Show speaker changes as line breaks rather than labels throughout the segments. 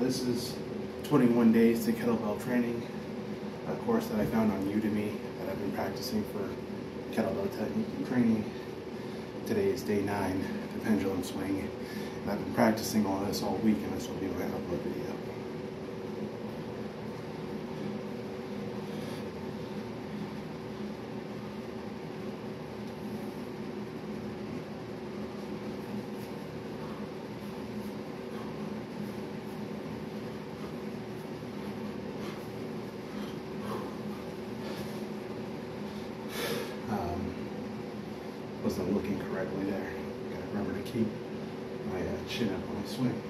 this is 21 days to kettlebell training, a course that I found on Udemy that I've been practicing for kettlebell technique training. Today is day nine, the pendulum swing, and I've been practicing all this all week, and this will be my upload video. Wasn't looking correctly there. Gotta remember to keep my uh, chin up when I swing.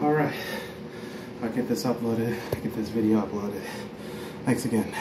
All right, I'll get this uploaded, I get this video uploaded. Thanks again.